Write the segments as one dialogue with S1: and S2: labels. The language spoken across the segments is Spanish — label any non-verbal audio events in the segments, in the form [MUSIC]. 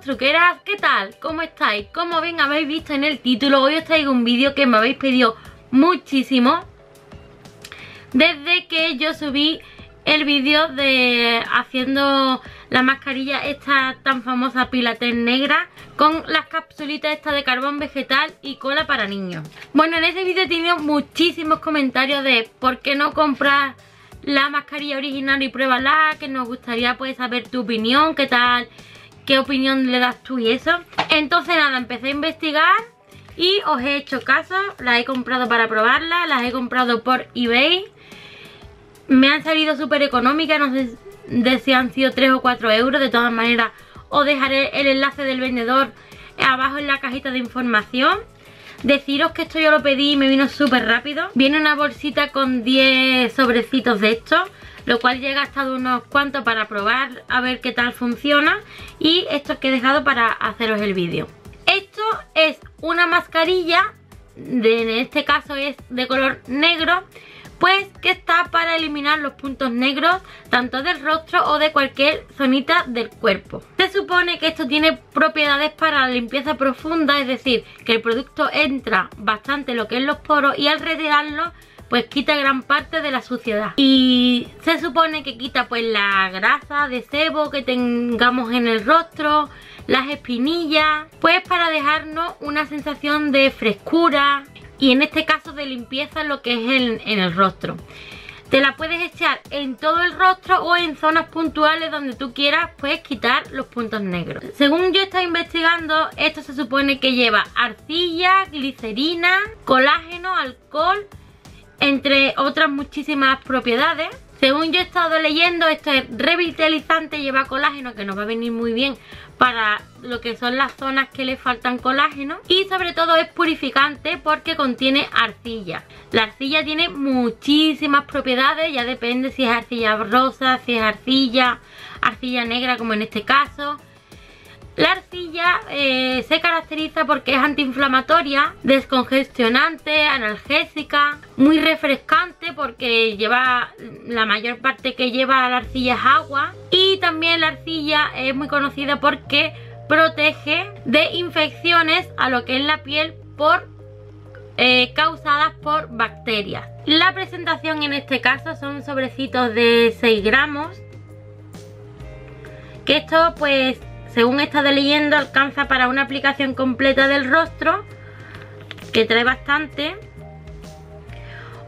S1: truqueras, ¿qué tal? ¿Cómo estáis? Como bien habéis visto en el título, hoy os traigo un vídeo que me habéis pedido muchísimo Desde que yo subí el vídeo de haciendo la mascarilla esta tan famosa Pilates negra con las capsulitas estas de carbón vegetal y cola para niños. Bueno, en ese vídeo he tenido muchísimos comentarios de por qué no comprar la mascarilla original y pruébala, que nos gustaría pues saber tu opinión, qué tal, qué opinión le das tú y eso. Entonces nada, empecé a investigar y os he hecho caso, las he comprado para probarla, las he comprado por eBay. Me han salido súper económicas, no sé si han sido 3 o 4 euros, de todas maneras os dejaré el enlace del vendedor abajo en la cajita de información. Deciros que esto yo lo pedí y me vino súper rápido. Viene una bolsita con 10 sobrecitos de estos, lo cual llega hasta de unos cuantos para probar a ver qué tal funciona. Y esto que he dejado para haceros el vídeo. Esto es una mascarilla, de, en este caso es de color negro, pues que está para eliminar los puntos negros tanto del rostro o de cualquier zonita del cuerpo. Se supone que esto tiene propiedades para la limpieza profunda, es decir, que el producto entra bastante lo que es los poros y al retirarlo pues quita gran parte de la suciedad y se supone que quita pues la grasa de sebo que tengamos en el rostro las espinillas pues para dejarnos una sensación de frescura y en este caso de limpieza lo que es en, el rostro. Te la puedes echar en todo el rostro o en zonas puntuales donde tú quieras puedes quitar los puntos negros. Según yo estoy investigando, esto se supone que lleva arcilla, glicerina, colágeno, alcohol, entre otras muchísimas propiedades. Según yo he estado leyendo, esto es revitalizante, lleva colágeno que nos va a venir muy bien para lo que son las zonas que le faltan colágeno y sobre todo es purificante porque contiene arcilla. La arcilla tiene muchísimas propiedades, ya depende si es arcilla rosa, si es arcilla, arcilla negra como en este caso la arcilla eh, se caracteriza porque es antiinflamatoria, descongestionante, analgésica, muy refrescante porque lleva la mayor parte que lleva la arcilla es agua y también la arcilla es muy conocida porque protege de infecciones a lo que es la piel por eh, causadas por bacterias. La presentación en este caso son sobrecitos de 6 gramos que esto pues según he estado leyendo, alcanza para una aplicación completa del rostro, que trae bastante,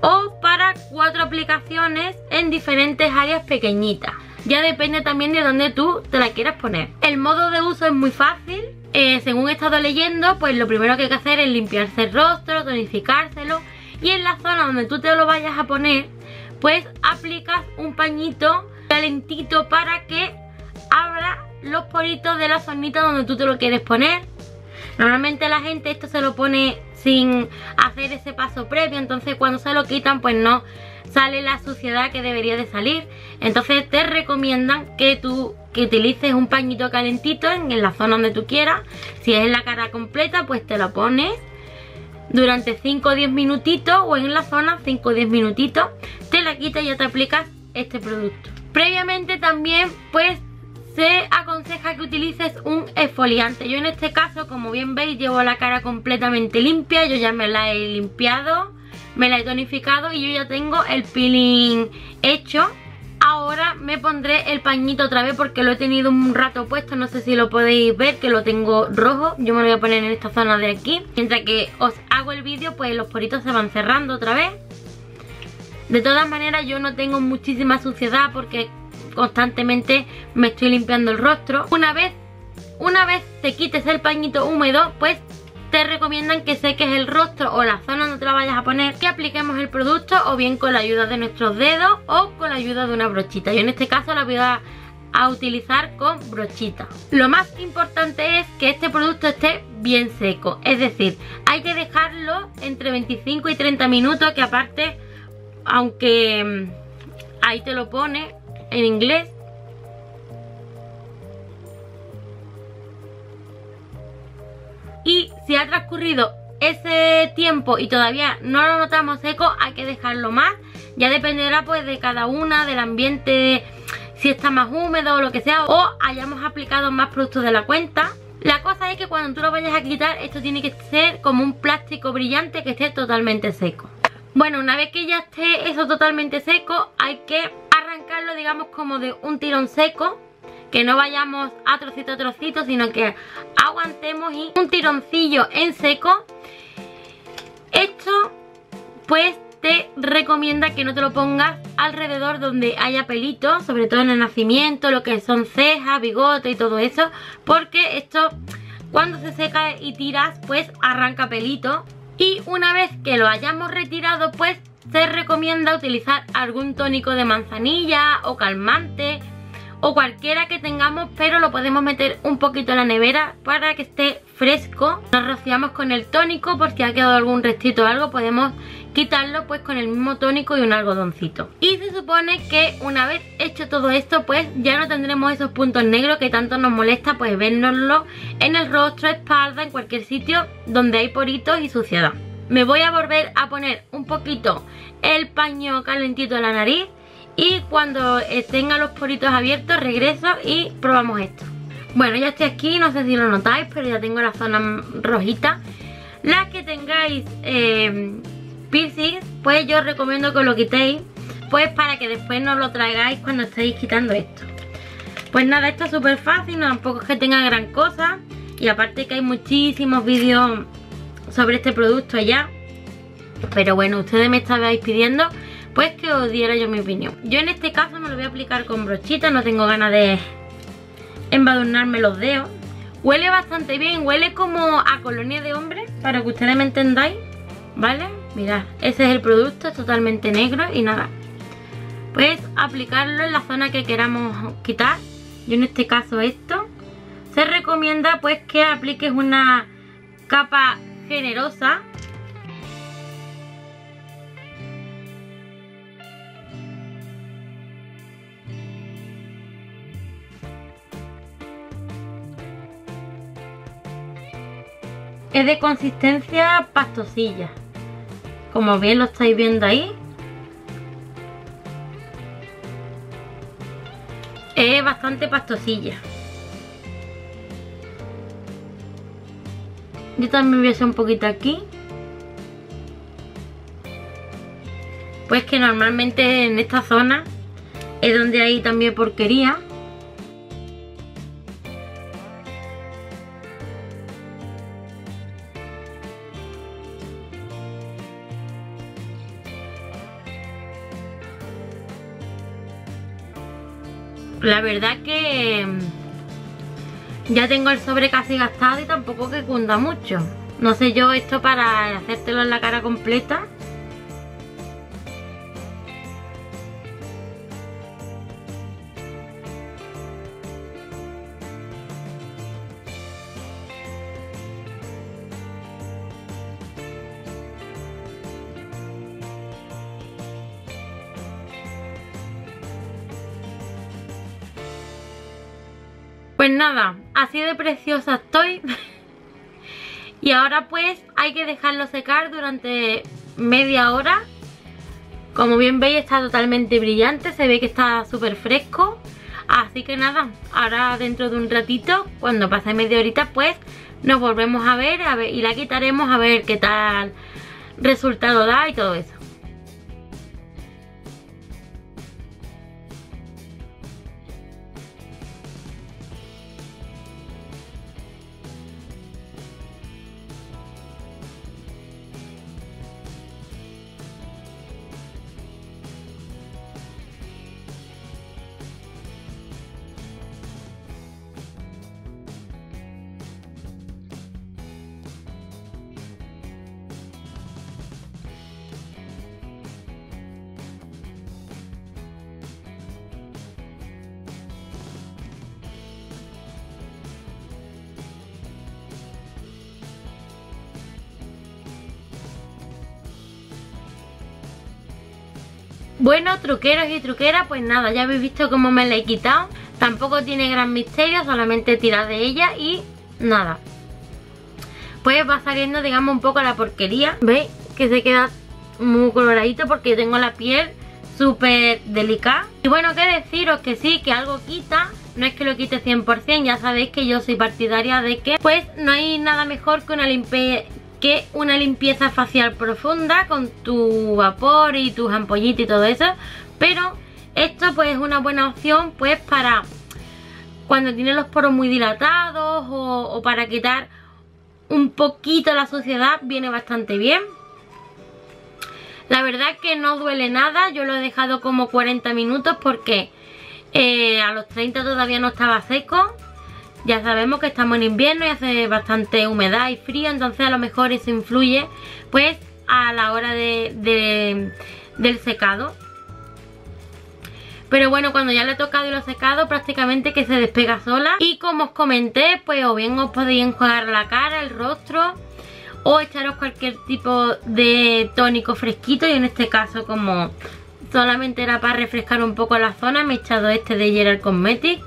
S1: o para cuatro aplicaciones en diferentes áreas pequeñitas. Ya depende también de dónde tú te la quieras poner. El modo de uso es muy fácil. Eh, según he estado leyendo, pues lo primero que hay que hacer es limpiarse el rostro, tonificárselo. Y en la zona donde tú te lo vayas a poner, pues aplicas un pañito calentito para que los poritos de la zonita donde tú te lo quieres poner. Normalmente la gente esto se lo pone sin hacer ese paso previo, entonces cuando se lo quitan pues no sale la suciedad que debería de salir. Entonces te recomiendan que tú que utilices un pañito calentito en, la zona donde tú quieras. Si es en la cara completa pues te lo pones durante 5 o 10 minutitos o en la zona 5 o 10 minutitos. Te la quitas y ya te aplicas este producto. Previamente también pues se aconseja que utilices un exfoliante. Yo en este caso, como bien veis, llevo la cara completamente limpia. Yo ya me la he limpiado, me la he tonificado y yo ya tengo el peeling hecho. Ahora me pondré el pañito otra vez porque lo he tenido un rato puesto. No sé si lo podéis ver, que lo tengo rojo. Yo me lo voy a poner en esta zona de aquí. Mientras que os hago el vídeo, pues los poritos se van cerrando otra vez. De todas maneras, yo no tengo muchísima suciedad porque constantemente me estoy limpiando el rostro. Una vez, una vez te quites el pañito húmedo, pues te recomiendan que seques el rostro o la zona donde te la vayas a poner, que apliquemos el producto o bien con la ayuda de nuestros dedos o con la ayuda de una brochita. Yo en este caso la voy a, a utilizar con brochita. Lo más importante es que este producto esté bien seco, es decir, hay que dejarlo entre 25 y 30 minutos, que aparte, aunque mm, ahí te lo pone, en inglés. Y si ha transcurrido ese tiempo y todavía no lo notamos seco, hay que dejarlo más. Ya dependerá pues de cada una, del ambiente, si está más húmedo o lo que sea o hayamos aplicado más productos de la cuenta. La cosa es que cuando tú lo vayas a quitar esto tiene que ser como un plástico brillante que esté totalmente seco. Bueno, una vez que ya esté eso totalmente seco hay que digamos como de un tirón seco que no vayamos a trocito a trocito sino que aguantemos y un tironcillo en seco. Esto pues te recomienda que no te lo pongas alrededor donde haya pelitos, sobre todo en el nacimiento, lo que son cejas, bigote y todo eso, porque esto cuando se seca y tiras pues arranca pelito. Y una vez que lo hayamos retirado pues se recomienda utilizar algún tónico de manzanilla o calmante o cualquiera que tengamos pero lo podemos meter un poquito en la nevera para que esté fresco. Nos rociamos con el tónico por si ha quedado algún restito o algo podemos quitarlo pues con el mismo tónico y un algodoncito. Y se supone que una vez hecho todo esto pues ya no tendremos esos puntos negros que tanto nos molesta pues vernoslo en el rostro, espalda, en cualquier sitio donde hay poritos y suciedad me voy a volver a poner un poquito el paño calentito en la nariz y cuando tenga los poritos abiertos regreso y probamos esto bueno ya estoy aquí, no sé si lo notáis pero ya tengo la zona rojita las que tengáis eh, piercings, pues yo os recomiendo que lo quitéis, pues para que después no lo traigáis cuando estéis quitando esto. Pues nada, esto es súper fácil, no tampoco es que tenga gran cosa, y aparte que hay muchísimos vídeos sobre este producto ya, pero bueno, ustedes me estabais pidiendo pues que os diera yo mi opinión. Yo en este caso me lo voy a aplicar con brochita, no tengo ganas de embadurnarme los dedos. Huele bastante bien, huele como a colonia de hombre, para que ustedes me entendáis, ¿vale? Mirad, ese es el producto, es totalmente negro y nada. Pues aplicarlo en la zona que queramos quitar. Yo en este caso esto. Se recomienda pues que apliques una capa generosa. Es de consistencia pastosilla. Como bien lo estáis viendo ahí. Es bastante pastosilla yo también voy a hacer un poquito aquí. Pues que normalmente en esta zona es donde hay también porquería. La verdad que ya tengo el sobre casi gastado y tampoco que cunda mucho. No sé yo esto para hacértelo en la cara completa Pues nada, así de preciosa estoy. [LAUGHS] Y ahora pues hay que dejarlo secar durante media hora. Como bien veis está totalmente brillante, se ve que está súper fresco. Así que nada, ahora dentro de un ratito, cuando pase media horita pues nos volvemos a ver, a ver y la quitaremos a ver qué tal resultado da y todo eso Bueno, truqueros y truqueras, pues nada, ya habéis visto cómo me la he quitado. Tampoco tiene gran misterio, solamente tirar de ella y nada. Pues va saliendo, digamos, un poco la porquería. ¿Veis? Que se queda muy coloradito porque tengo la piel súper delicada. Y bueno, que deciros que sí, que algo quita, no es que lo quite 100%, ya sabéis que yo soy partidaria de que pues no hay nada mejor que una que una limpieza facial profunda con tu vapor y tus ampollitas y todo eso, pero esto pues es una buena opción pues para cuando tienes los poros muy dilatados o, para quitar un poquito la suciedad viene bastante bien. La verdad que no duele nada, yo lo he dejado como 40 minutos porque eh, a los 30 todavía no estaba seco. Ya sabemos que estamos en invierno y hace bastante humedad y frío, entonces a lo mejor eso influye pues a la hora de, del secado. Pero bueno, cuando ya lo he tocado y lo he secado, prácticamente que se despega sola. Y como os comenté, pues o bien os podéis enjuagar la cara, el rostro o echaros cualquier tipo de tónico fresquito y en este caso como solamente era para refrescar un poco la zona me he echado este de Gerard Cosmetic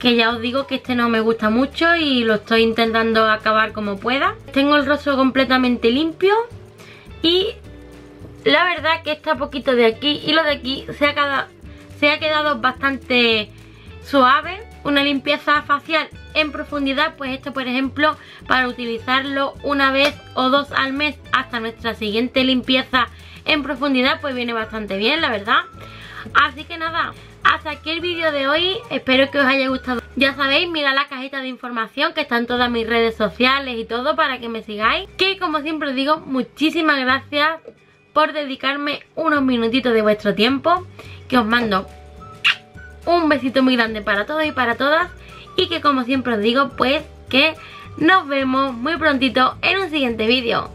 S1: que ya os digo que este no me gusta mucho y lo estoy intentando acabar como pueda. Tengo el rostro completamente limpio y la verdad que está poquito de aquí y lo de aquí se ha quedado, se ha quedado bastante suave. Una limpieza facial en profundidad pues esto por ejemplo para utilizarlo una vez o dos al mes hasta nuestra siguiente limpieza en profundidad pues viene bastante bien la verdad. Así que nada hasta aquí el vídeo de hoy, espero que os haya gustado Ya sabéis, mirad la cajita de información que está en todas mis redes sociales y todo para que me sigáis Que como siempre os digo, muchísimas gracias por dedicarme unos minutitos de vuestro tiempo Que os mando un besito muy grande para todos y para todas y que como siempre os digo pues que nos vemos muy prontito en un siguiente vídeo.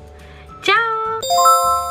S1: ¡Chao!